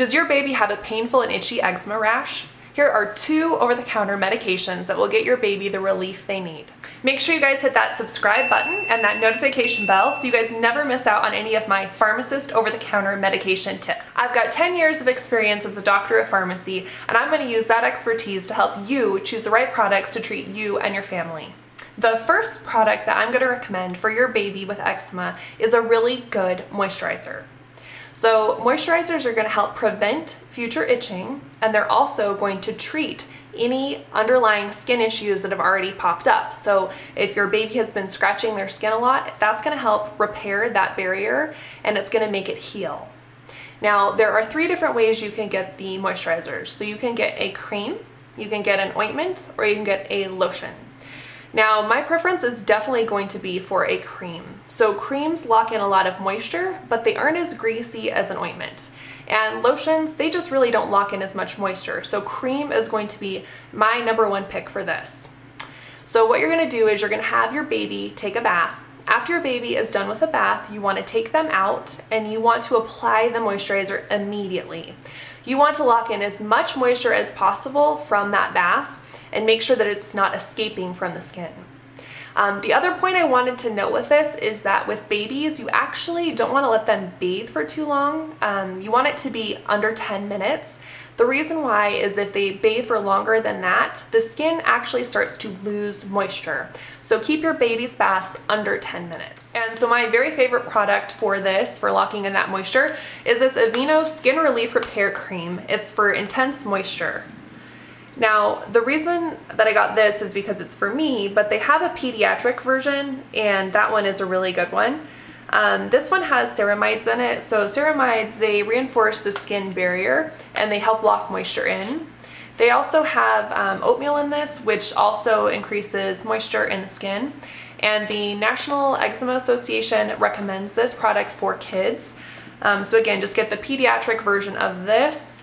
Does your baby have a painful and itchy eczema rash? Here are two over-the-counter medications that will get your baby the relief they need. Make sure you guys hit that subscribe button and that notification bell so you guys never miss out on any of my pharmacist over-the-counter medication tips. I've got 10 years of experience as a doctor of pharmacy and I'm going to use that expertise to help you choose the right products to treat you and your family. The first product that I'm going to recommend for your baby with eczema is a really good moisturizer. So moisturizers are going to help prevent future itching and they're also going to treat any underlying skin issues that have already popped up. So if your baby has been scratching their skin a lot, that's going to help repair that barrier and it's going to make it heal. Now there are three different ways you can get the moisturizers. So you can get a cream, you can get an ointment, or you can get a lotion. Now my preference is definitely going to be for a cream. So creams lock in a lot of moisture, but they aren't as greasy as an ointment. And lotions, they just really don't lock in as much moisture. So cream is going to be my number one pick for this. So what you're gonna do is you're gonna have your baby take a bath. After your baby is done with a bath, you wanna take them out and you want to apply the moisturizer immediately. You want to lock in as much moisture as possible from that bath and make sure that it's not escaping from the skin. Um, the other point I wanted to note with this is that with babies, you actually don't want to let them bathe for too long. Um, you want it to be under 10 minutes. The reason why is if they bathe for longer than that, the skin actually starts to lose moisture. So keep your baby's baths under 10 minutes. And so my very favorite product for this, for locking in that moisture, is this Aveeno Skin Relief Repair Cream. It's for intense moisture. Now, the reason that I got this is because it's for me, but they have a pediatric version, and that one is a really good one. Um, this one has ceramides in it. So ceramides, they reinforce the skin barrier and they help lock moisture in. They also have um, oatmeal in this, which also increases moisture in the skin. And the National Eczema Association recommends this product for kids. Um, so again, just get the pediatric version of this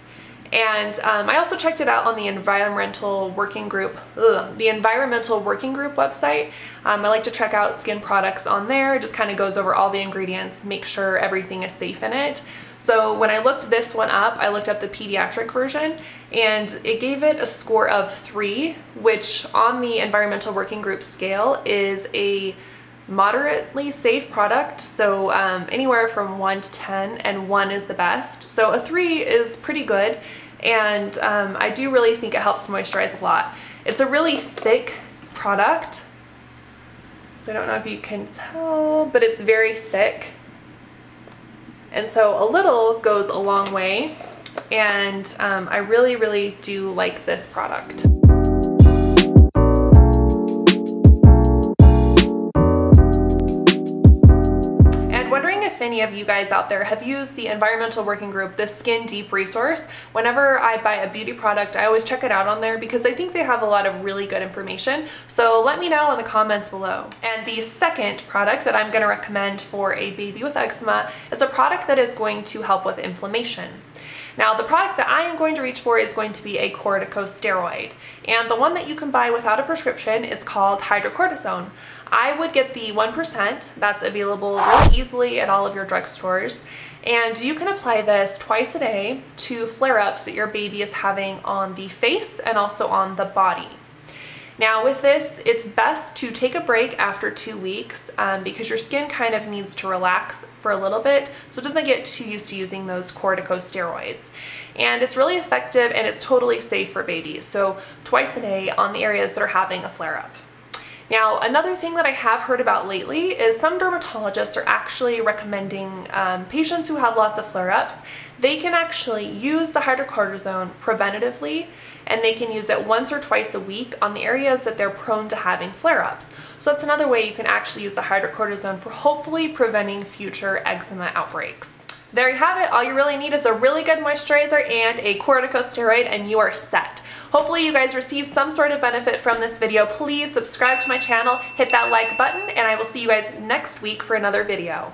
and um, I also checked it out on the environmental working group, ugh, the environmental working group website. Um, I like to check out skin products on there. It just kind of goes over all the ingredients, make sure everything is safe in it. So when I looked this one up, I looked up the pediatric version and it gave it a score of three, which on the environmental working group scale is a moderately safe product, so um, anywhere from 1 to 10, and 1 is the best. So a 3 is pretty good, and um, I do really think it helps moisturize a lot. It's a really thick product, so I don't know if you can tell, but it's very thick. And so a little goes a long way, and um, I really, really do like this product. Any of you guys out there have used the environmental working group, the Skin Deep resource. Whenever I buy a beauty product, I always check it out on there because I think they have a lot of really good information. So let me know in the comments below. And the second product that I'm gonna recommend for a baby with eczema is a product that is going to help with inflammation. Now the product that I am going to reach for is going to be a corticosteroid and the one that you can buy without a prescription is called hydrocortisone. I would get the 1% that's available really easily at all of your drugstores and you can apply this twice a day to flare-ups that your baby is having on the face and also on the body. Now with this, it's best to take a break after two weeks um, because your skin kind of needs to relax for a little bit so it doesn't get too used to using those corticosteroids. And it's really effective and it's totally safe for babies. So twice a day on the areas that are having a flare-up. Now, another thing that I have heard about lately is some dermatologists are actually recommending um, patients who have lots of flare-ups, they can actually use the hydrocortisone preventatively and they can use it once or twice a week on the areas that they're prone to having flare-ups. So that's another way you can actually use the hydrocortisone for hopefully preventing future eczema outbreaks. There you have it. All you really need is a really good moisturizer and a corticosteroid and you are set. Hopefully you guys received some sort of benefit from this video. Please subscribe to my channel, hit that like button, and I will see you guys next week for another video.